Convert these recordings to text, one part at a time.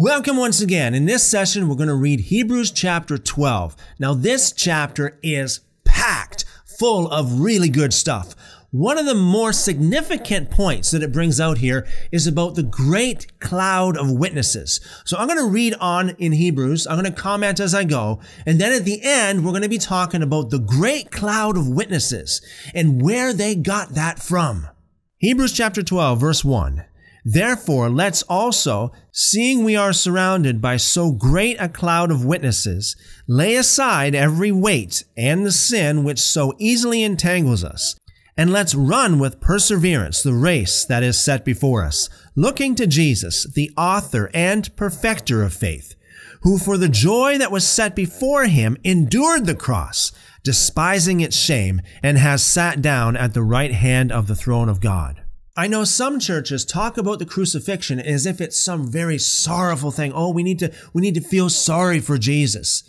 Welcome once again. In this session, we're going to read Hebrews chapter 12. Now, this chapter is packed full of really good stuff. One of the more significant points that it brings out here is about the great cloud of witnesses. So I'm going to read on in Hebrews. I'm going to comment as I go. And then at the end, we're going to be talking about the great cloud of witnesses and where they got that from. Hebrews chapter 12, verse 1. Therefore, let's also, seeing we are surrounded by so great a cloud of witnesses, lay aside every weight and the sin which so easily entangles us, and let's run with perseverance the race that is set before us, looking to Jesus, the author and perfecter of faith, who for the joy that was set before him endured the cross, despising its shame, and has sat down at the right hand of the throne of God. I know some churches talk about the crucifixion as if it's some very sorrowful thing. Oh, we need to, we need to feel sorry for Jesus.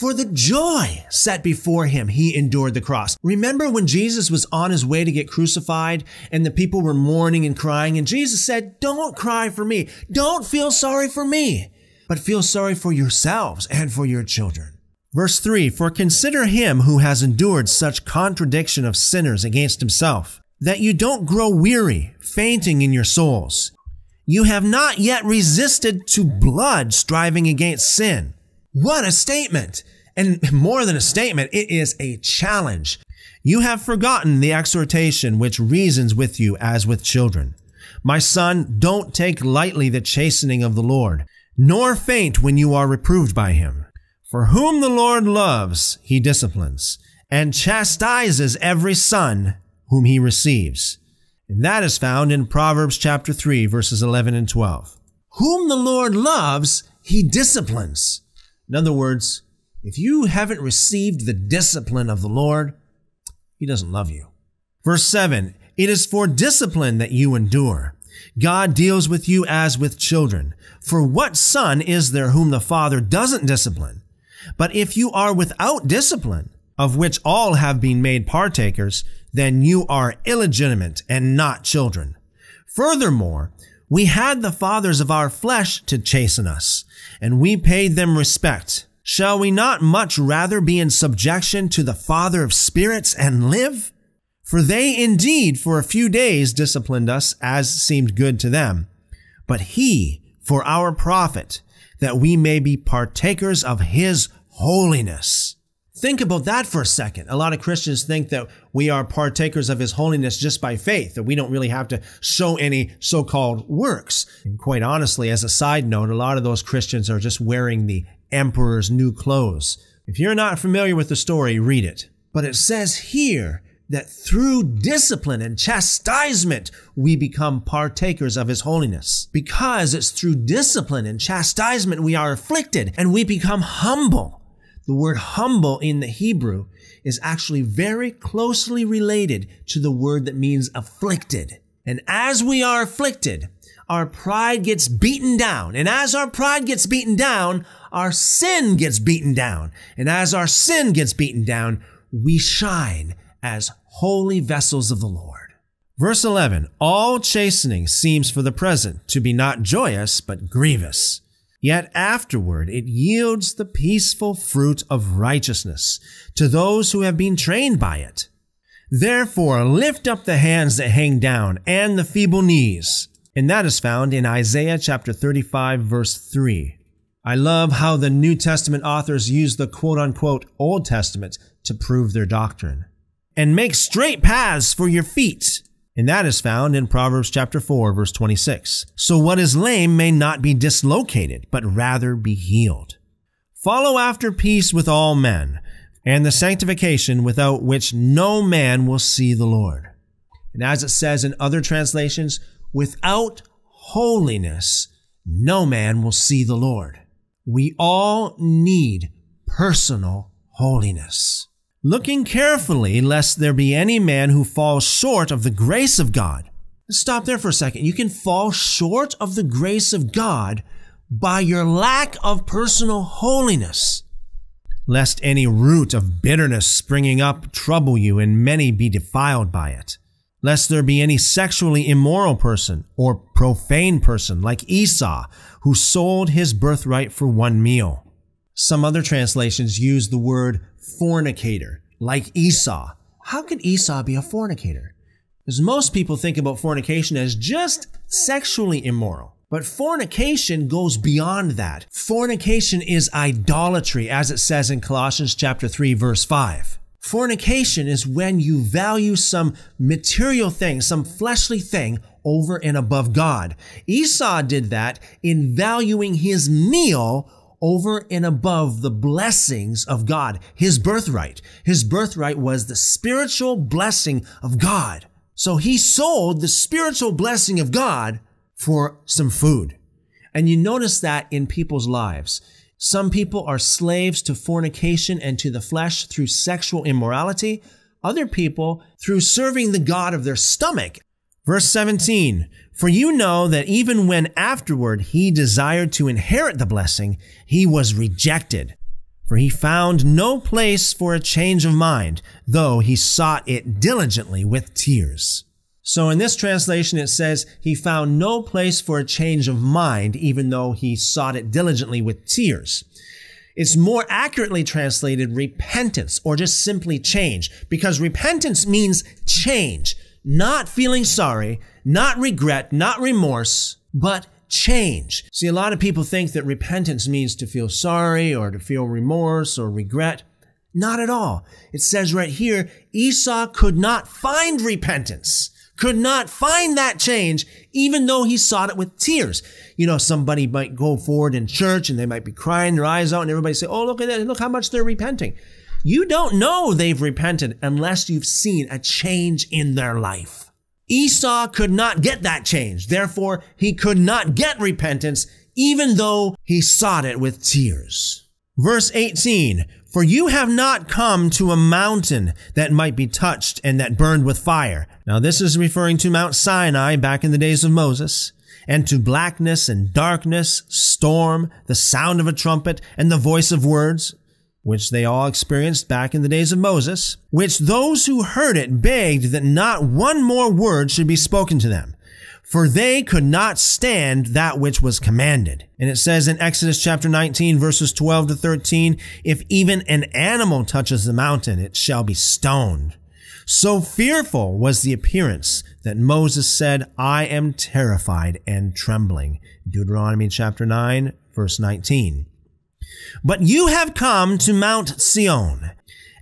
For the joy set before him, he endured the cross. Remember when Jesus was on his way to get crucified and the people were mourning and crying and Jesus said, don't cry for me. Don't feel sorry for me, but feel sorry for yourselves and for your children. Verse 3 For consider him who has endured such contradiction of sinners against himself that you don't grow weary, fainting in your souls. You have not yet resisted to blood striving against sin. What a statement! And more than a statement, it is a challenge. You have forgotten the exhortation which reasons with you as with children. My son, don't take lightly the chastening of the Lord, nor faint when you are reproved by him. For whom the Lord loves, he disciplines, and chastises every son whom he receives. And that is found in Proverbs chapter 3, verses 11 and 12. Whom the Lord loves, he disciplines. In other words, if you haven't received the discipline of the Lord, he doesn't love you. Verse 7 It is for discipline that you endure. God deals with you as with children. For what son is there whom the Father doesn't discipline? But if you are without discipline, of which all have been made partakers, then you are illegitimate and not children. Furthermore, we had the fathers of our flesh to chasten us, and we paid them respect. Shall we not much rather be in subjection to the Father of spirits and live? For they indeed for a few days disciplined us as seemed good to them, but he for our profit, that we may be partakers of his holiness. Think about that for a second. A lot of Christians think that we are partakers of his holiness just by faith, that we don't really have to show any so-called works. And quite honestly, as a side note, a lot of those Christians are just wearing the emperor's new clothes. If you're not familiar with the story, read it. But it says here that through discipline and chastisement, we become partakers of his holiness. Because it's through discipline and chastisement we are afflicted and we become humble. The word humble in the Hebrew is actually very closely related to the word that means afflicted. And as we are afflicted, our pride gets beaten down. And as our pride gets beaten down, our sin gets beaten down. And as our sin gets beaten down, we shine as holy vessels of the Lord. Verse 11, all chastening seems for the present to be not joyous, but grievous Yet afterward it yields the peaceful fruit of righteousness to those who have been trained by it. Therefore lift up the hands that hang down and the feeble knees. And that is found in Isaiah chapter 35 verse 3. I love how the New Testament authors use the quote unquote Old Testament to prove their doctrine. And make straight paths for your feet and that is found in Proverbs chapter 4 verse 26. So what is lame may not be dislocated, but rather be healed. Follow after peace with all men, and the sanctification without which no man will see the Lord. And as it says in other translations, without holiness, no man will see the Lord. We all need personal holiness looking carefully lest there be any man who falls short of the grace of God. Stop there for a second. You can fall short of the grace of God by your lack of personal holiness. Lest any root of bitterness springing up trouble you and many be defiled by it. lest there be any sexually immoral person or profane person like Esau, who sold his birthright for one meal. Some other translations use the word fornicator, like Esau. How could Esau be a fornicator? Because most people think about fornication as just sexually immoral. But fornication goes beyond that. Fornication is idolatry, as it says in Colossians chapter 3, verse 5. Fornication is when you value some material thing, some fleshly thing over and above God. Esau did that in valuing his meal over and above the blessings of God, his birthright. His birthright was the spiritual blessing of God. So he sold the spiritual blessing of God for some food. And you notice that in people's lives. Some people are slaves to fornication and to the flesh through sexual immorality. Other people through serving the God of their stomach. Verse 17, for you know that even when afterward he desired to inherit the blessing, he was rejected. For he found no place for a change of mind, though he sought it diligently with tears. So in this translation, it says he found no place for a change of mind, even though he sought it diligently with tears. It's more accurately translated repentance or just simply change because repentance means change, not feeling sorry, not regret, not remorse, but change. See, a lot of people think that repentance means to feel sorry or to feel remorse or regret. Not at all. It says right here, Esau could not find repentance could not find that change, even though he sought it with tears. You know, somebody might go forward in church and they might be crying their eyes out and everybody say, Oh, look at that. Look how much they're repenting. You don't know they've repented unless you've seen a change in their life. Esau could not get that change. Therefore, he could not get repentance, even though he sought it with tears. Verse 18, for you have not come to a mountain that might be touched and that burned with fire. Now this is referring to Mount Sinai back in the days of Moses and to blackness and darkness, storm, the sound of a trumpet and the voice of words, which they all experienced back in the days of Moses, which those who heard it begged that not one more word should be spoken to them for they could not stand that which was commanded. And it says in Exodus chapter 19 verses 12 to 13, if even an animal touches the mountain, it shall be stoned. So fearful was the appearance that Moses said, I am terrified and trembling. Deuteronomy chapter 9 verse 19. But you have come to Mount Sion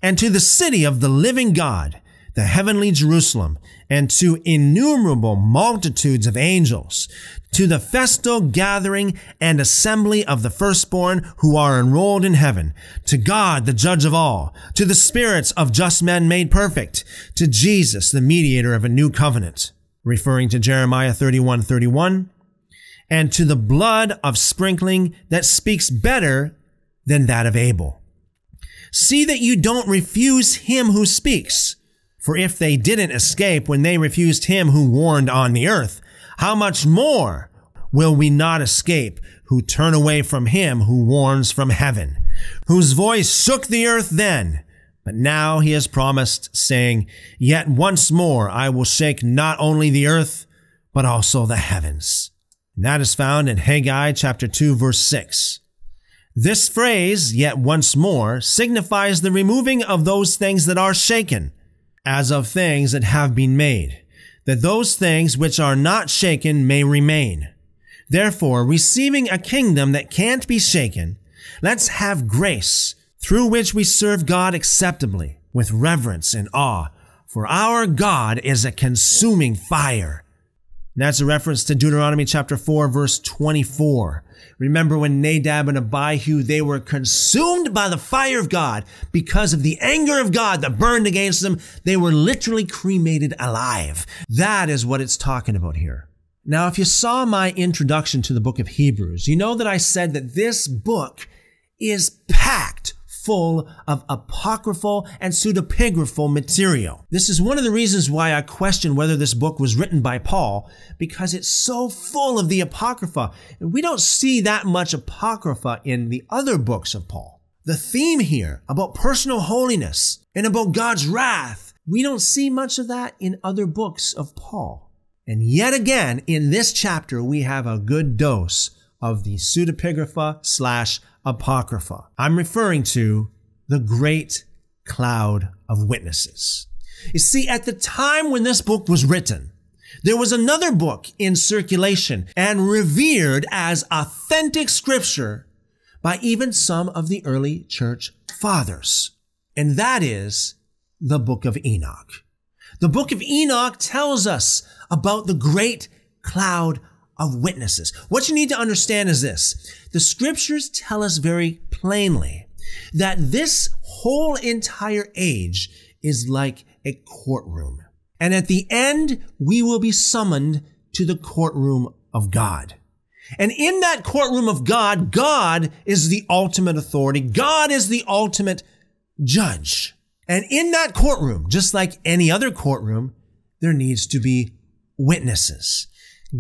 and to the city of the living God, the heavenly Jerusalem, and to innumerable multitudes of angels, to the festal gathering and assembly of the firstborn who are enrolled in heaven, to God, the judge of all, to the spirits of just men made perfect, to Jesus, the mediator of a new covenant, referring to Jeremiah 31, 31, and to the blood of sprinkling that speaks better than that of Abel. See that you don't refuse him who speaks. For if they didn't escape when they refused him who warned on the earth, how much more will we not escape who turn away from him who warns from heaven, whose voice shook the earth then, but now he has promised, saying, Yet once more I will shake not only the earth, but also the heavens. And that is found in Haggai chapter 2 verse 6. This phrase, yet once more, signifies the removing of those things that are shaken, as of things that have been made, that those things which are not shaken may remain. Therefore, receiving a kingdom that can't be shaken, let's have grace through which we serve God acceptably with reverence and awe, for our God is a consuming fire. And that's a reference to Deuteronomy chapter 4 verse 24. Remember when Nadab and Abihu, they were consumed by the fire of God because of the anger of God that burned against them. They were literally cremated alive. That is what it's talking about here. Now, if you saw my introduction to the book of Hebrews, you know that I said that this book is packed full of apocryphal and pseudepigraphal material. This is one of the reasons why I question whether this book was written by Paul, because it's so full of the apocrypha. And we don't see that much apocrypha in the other books of Paul. The theme here about personal holiness and about God's wrath We don't see much of that in other books of Paul. And yet again, in this chapter, we have a good dose of the pseudepigrapha slash apocrypha. I'm referring to the great cloud of witnesses. You see, at the time when this book was written, there was another book in circulation and revered as authentic scripture by even some of the early church fathers. And that is the book of Enoch. The book of Enoch tells us about the great cloud of witnesses. What you need to understand is this. The scriptures tell us very plainly that this whole entire age is like a courtroom. And at the end, we will be summoned to the courtroom of God. And in that courtroom of God, God is the ultimate authority. God is the ultimate judge. And in that courtroom, just like any other courtroom, there needs to be witnesses.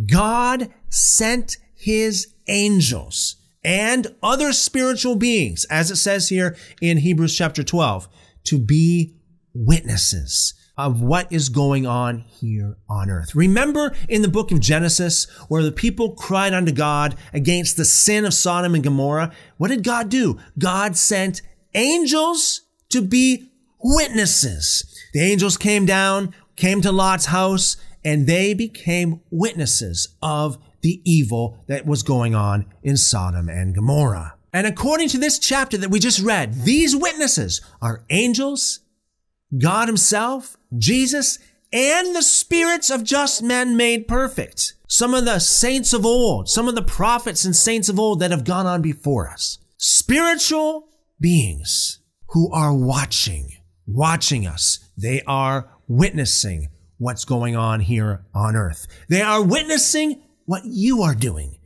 God sent his angels and other spiritual beings, as it says here in Hebrews chapter 12, to be witnesses of what is going on here on earth. Remember in the book of Genesis where the people cried unto God against the sin of Sodom and Gomorrah? What did God do? God sent angels to be witnesses. The angels came down, came to Lot's house, and they became witnesses of the evil that was going on in Sodom and Gomorrah. And according to this chapter that we just read, these witnesses are angels, God himself, Jesus, and the spirits of just men made perfect. Some of the saints of old, some of the prophets and saints of old that have gone on before us. Spiritual beings who are watching, watching us. They are witnessing what's going on here on earth. They are witnessing what you are doing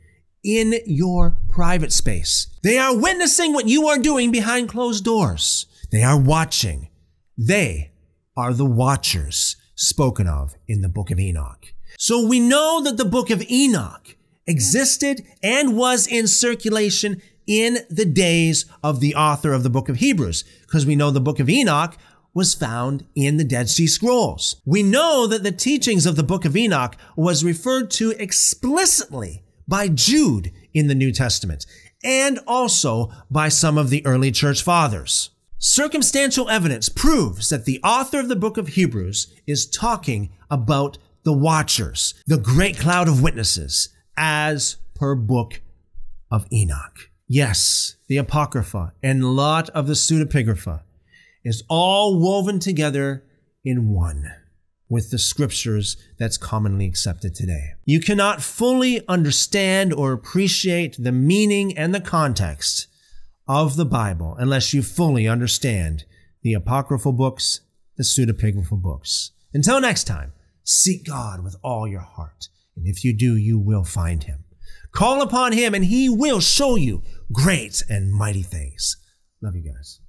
in your private space. They are witnessing what you are doing behind closed doors. They are watching. They are the watchers spoken of in the book of Enoch. So we know that the book of Enoch existed and was in circulation in the days of the author of the book of Hebrews, because we know the book of Enoch was found in the Dead Sea Scrolls. We know that the teachings of the book of Enoch was referred to explicitly by Jude in the New Testament and also by some of the early church fathers. Circumstantial evidence proves that the author of the book of Hebrews is talking about the watchers, the great cloud of witnesses, as per book of Enoch. Yes, the Apocrypha and lot of the pseudepigrapha is all woven together in one with the scriptures that's commonly accepted today. You cannot fully understand or appreciate the meaning and the context of the Bible unless you fully understand the apocryphal books, the pseudepigraphal books. Until next time, seek God with all your heart. And if you do, you will find him. Call upon him and he will show you great and mighty things. Love you guys.